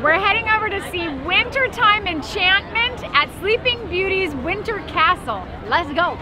We're heading over to see Wintertime Enchantment at Sleeping Beauty's Winter Castle. Let's go.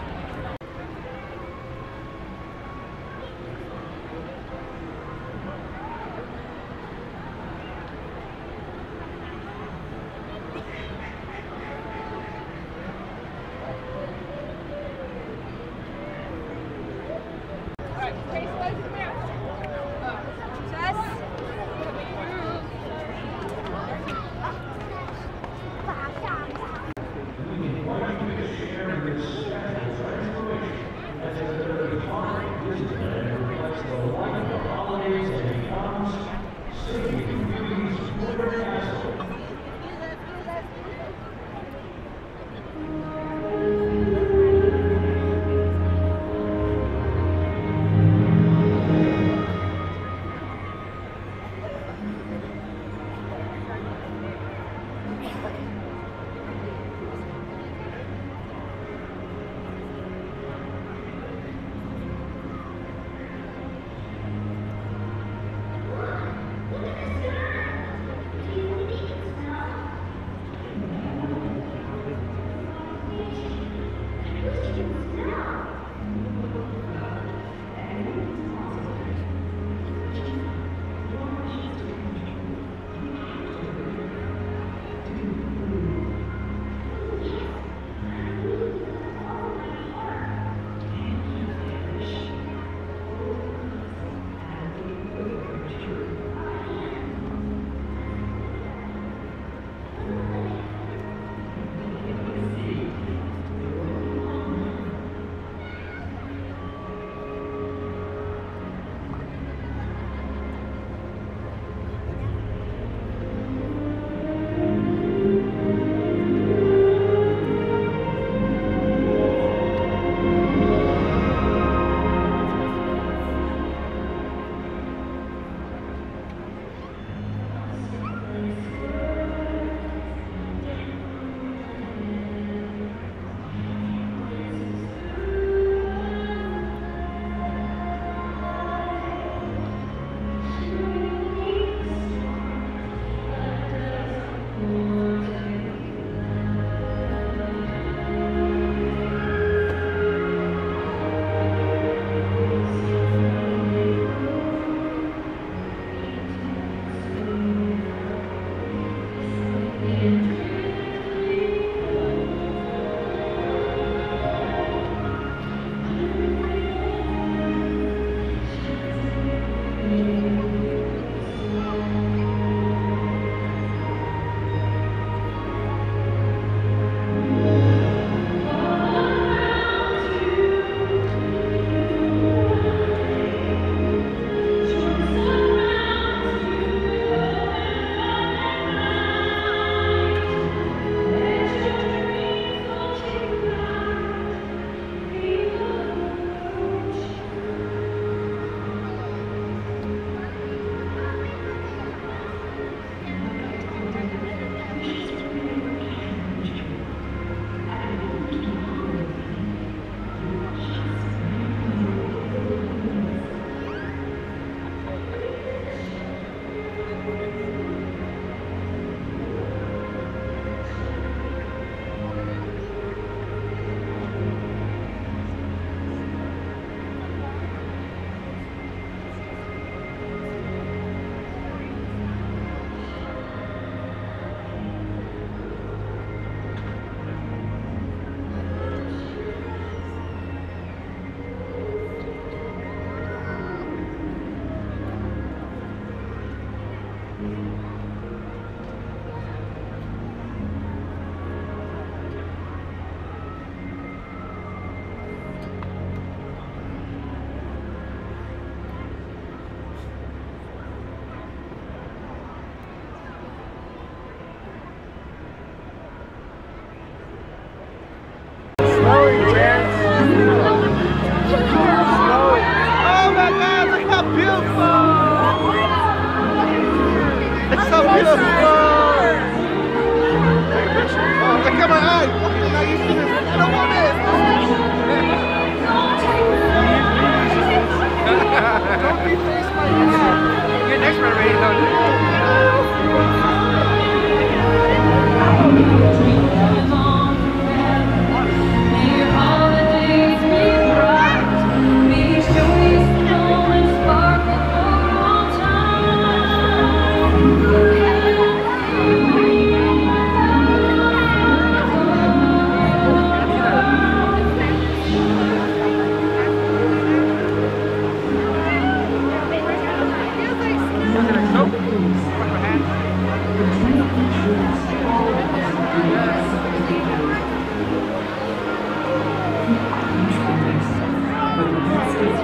Sorry,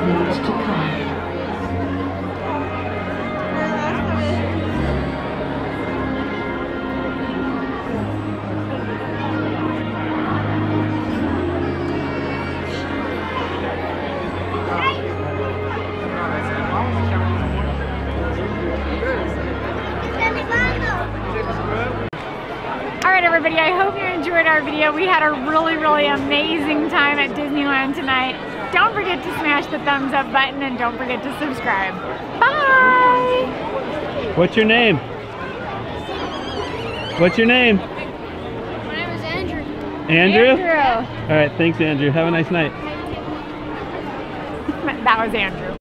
route to come. All right, everybody, I hope you enjoyed our video. We had a really, really amazing time at Disneyland tonight. Don't forget to smash the thumbs up button and don't forget to subscribe. Bye! What's your name? What's your name? My name is Andrew. Andrew? Andrew. All right, thanks, Andrew. Have a nice night. That was Andrew.